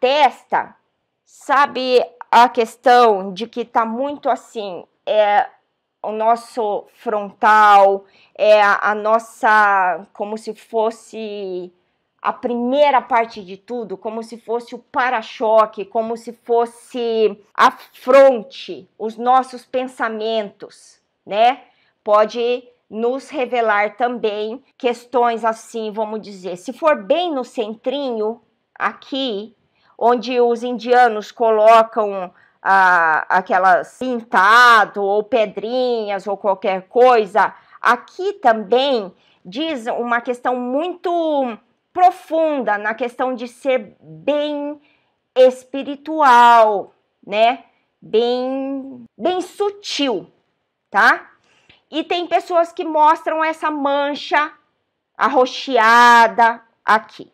testa, sabe a questão de que tá muito assim, é o nosso frontal, é a, a nossa, como se fosse a primeira parte de tudo, como se fosse o para-choque, como se fosse a fronte, os nossos pensamentos, né? Pode nos revelar também questões assim, vamos dizer, se for bem no centrinho, aqui, onde os indianos colocam ah, aquelas pintado ou pedrinhas ou qualquer coisa, aqui também diz uma questão muito profunda na questão de ser bem espiritual, né? Bem, bem sutil, tá? E tem pessoas que mostram essa mancha arroxeada aqui.